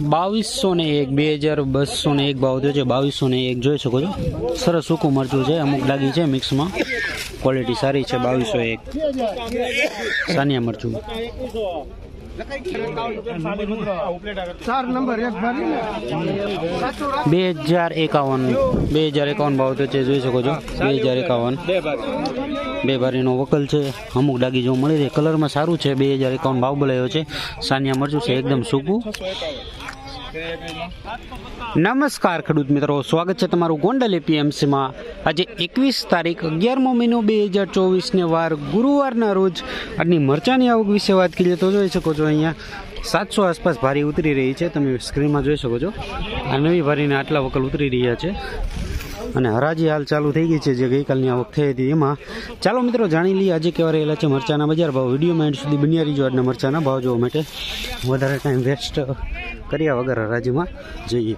બાવીસો ને એક, બે હજાર બસો ને એક ભાવ થયો છે. બાવીસો ને એક જોઈ શકો છો. સરસ સૂકું મરચું છે, અમુક ડાગી છે મિક્સમાં. ક્વોલિટી સારી છે બાવીસો એક. સાનિયા મરચું. ચાર નંબર, એક બે હજાર એકાવન, બે હજાર એકાવન ભાવ તો છે, જોઈ શકો છો. બે હજાર એકાવન. બે ભારીનો વકલ છે. અમુક ડાગી જો મળી રહે. કલરમાં સારું છે. બે હજાર એકાવન ભાવ બોલાયો છે. સાનિયા મરચું છે, એકદમ સૂકું. નમસ્કાર ખેડૂત મિત્રો, સ્વાગત છે તમારું ગોંડલ એપીએમસીમાં. આજે એકવીસ તારીખ અગિયારમો મહિનો બે હજાર ચોવીસને વાર ગુરુવારના રોજ આજની મરચાની આવક વિશે વાત કરીએ તો જોઈ શકો છો અહીંયા સાતસો આસપાસ ભારી ઉતરી રહી છે. તમે સ્ક્રીનમાં જોઈ શકો છો આ નવી ભારીને આટલા વકલ ઉતરી રહ્યા છે. અને હરાજી હાલ ચાલુ થઈ ગઈ છે, જે ગઈકાલની આવક થઈ હતી એમાં. ચાલો મિત્રો, જાણી લઈએ આજે કેવા રહેલા છે મરચાના બજાર ભાવ. વિડીયોમાં એન્ડ સુધી બન્યા રહીજો આજના મરચાના ભાવ જોવા માટે. વધારે ટાઈમ વેસ્ટ કર્યા વગર હરાજીમાં જઈએ.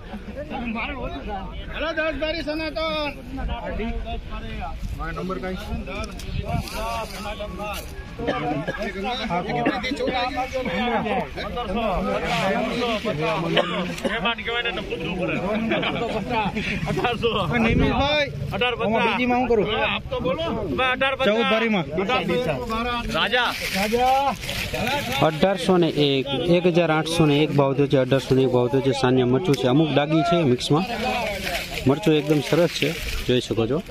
અઢારસો ને એક. એક હજાર આઠસો ને એક ભાવ થયો છે અઢારસો ને એક ભાવ થયો છે સાનિયા મરચું છે, અમુક ડાગી છે મિક્સમાં. મરચું એકદમ સરસ છે, જોઈ શકો છો.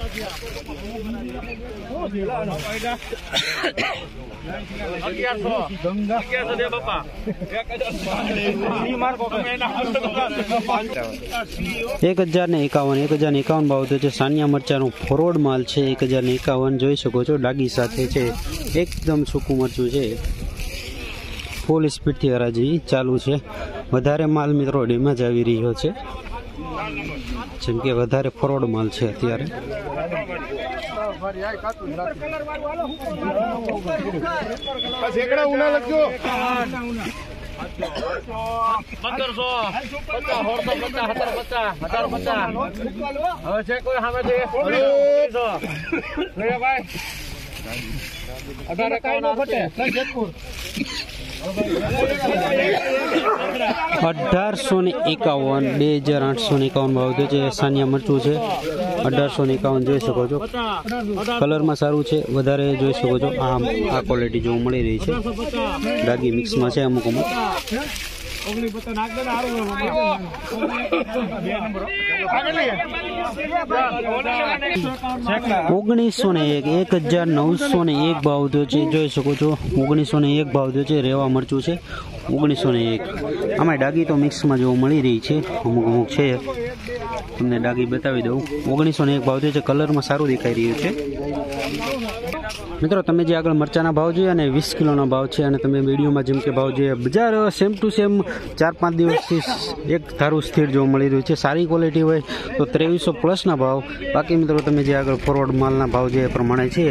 એક હજાર ને એકાવન, એક હજાર ને એકાવન ભાવ છે સાનિયા મરચાનો ફોરવર્ડ માલ છે, એક હજાર ને એકાવન, જોઈ શકો છો ડાગી સાથે છે. એકદમ સૂકું મરચું છે. ફૂલ સ્પીડથી હરાજી ચાલુ છે. વધારે માલ મિત્રો ડેમેજ આવી રહ્યો છે. જેમ કે વધારે ફરોડ માલ છે અત્યારે. ઝેકડા ઉના લખજો. પંદરસો પચાસ સોળસો પચાસ હજાર પચાસ હજાર પચાસ. હવે છે કોઈ સામે છે. અઢારસો ને એકાવન, બે હજાર આઠસો ને એકાવન ભાવ થયો છે. સાનિયા મરચું છે. અઢારસો ને એકાવન જોઈ શકો છો. કલરમાં સારું છે. વધારે જોઈ શકો છો. આ આ ક્વોલિટી જોવા મળી રહી છે. દાગી મિક્સમાં છે અમુક અમુક. ઓગણીસો ને એક એક હજાર નવસો ને એક ભાવ થયો છે. જોઈ શકો છો ઓગણીસો ને એક ભાવ થયો છે. રેવા મરચું છે. ઓગણીસો ને એક. આમાં ડાગી તો મિક્સમાં જોવા મળી રહી છે. અમુક અમુક છે. તમને ડાગી બતાવી દઉં. ઓગણીસો ને એક ભાવ થયો છે. કલરમાં સારું દેખાઈ રહ્યું છે. મિત્રો તમે જે આગળ મરચાના ભાવ જોઈએ અને વીસ કિલોના ભાવ છે અને તમે વિડીયોમાં જેમ કે ભાવ જોઈએ બજાર સેમ ટુ સેમ ચાર પાંચ દિવસથી એક ધારું સ્થિર જોવા મળી રહ્યું છે. સારી ક્વોલિટી હોય તો ત્રેવીસો પ્લસના ભાવ. બાકી મિત્રો, તમે જે આગળ ફોરવર્ડ માલના ભાવ જે પ્રમાણે છે